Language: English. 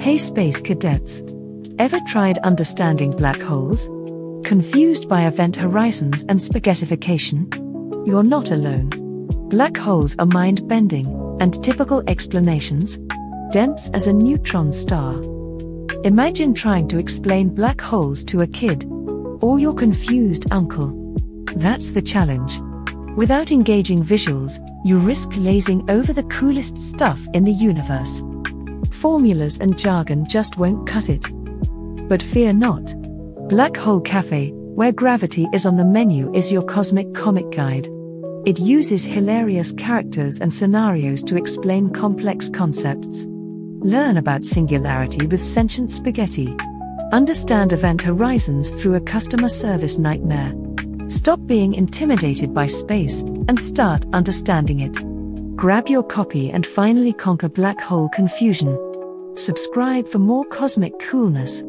Hey Space Cadets! Ever tried understanding black holes? Confused by event horizons and spaghettification? You're not alone. Black holes are mind bending, and typical explanations dense as a neutron star. Imagine trying to explain black holes to a kid, or your confused uncle. That's the challenge. Without engaging visuals, you risk lazing over the coolest stuff in the universe. Formulas and jargon just won't cut it. But fear not. Black Hole Cafe, where gravity is on the menu, is your cosmic comic guide. It uses hilarious characters and scenarios to explain complex concepts. Learn about singularity with sentient spaghetti. Understand event horizons through a customer service nightmare. Stop being intimidated by space and start understanding it. Grab your copy and finally conquer black hole confusion. Subscribe for more cosmic coolness.